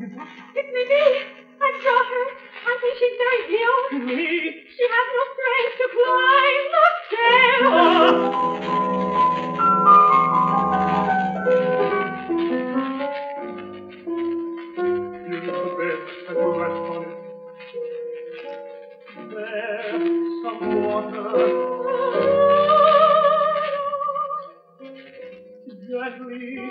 It's Mimi. I brought her. I think she's very ill. Me? She has no strength to climb the stairs. The bed and you rest on it. There's some water. Gently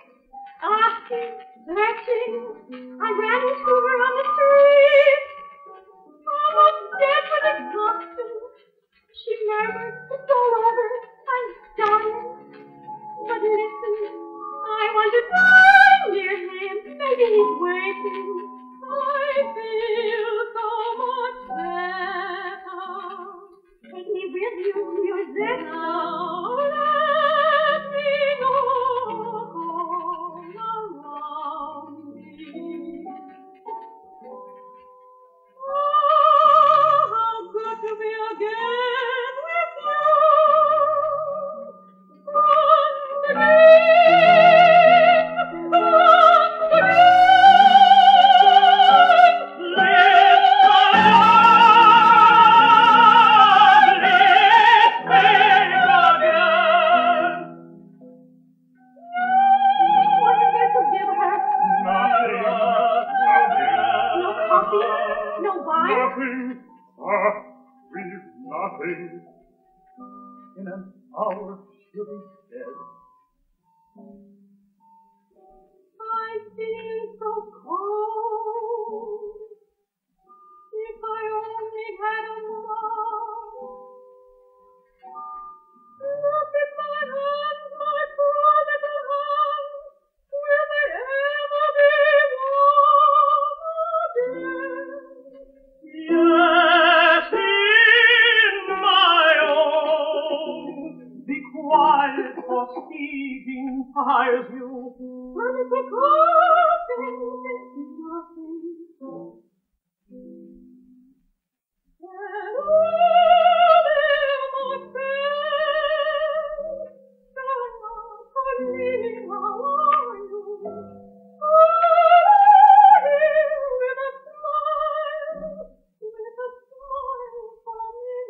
Murmured, it's all over. I'm dying. But listen, I want to die near him. Maybe he's waiting. I feel so much better. Take me with you, Musetta. No wine? Nothing. Ah, we've nothing. In an hour quiet, for speaking tires you. But it's because it's nothing. And all in my face, Donna, Colline, how are you? Oh, with a smile, with a smile from me.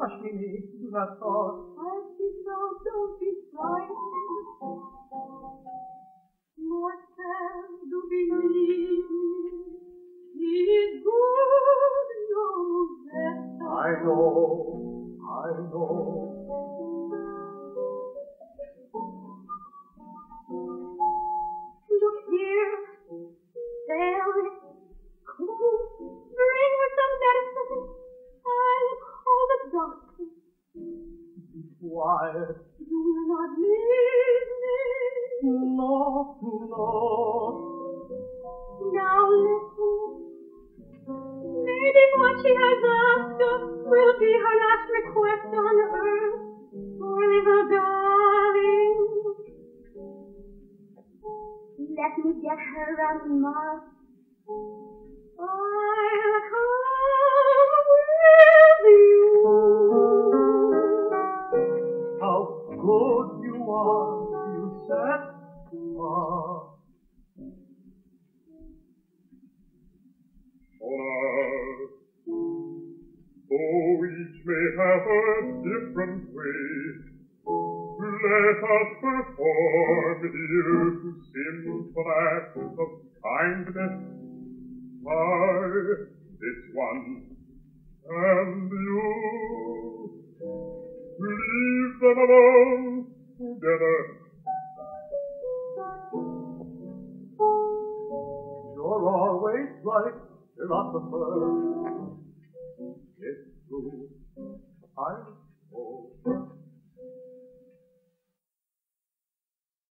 Hush, Mimi, do not talk. Don't be frightened. Believe good, better. I know, I know. Quiet. You will not leave me. No, no. Now listen. Maybe what she has asked will be her last request good you you said. Ah. Oh, each may have a different way. Let us perform here two simple acts of kindness. I, this one, and you, leave them alone together. You're always right, philosopher. It's true. I'm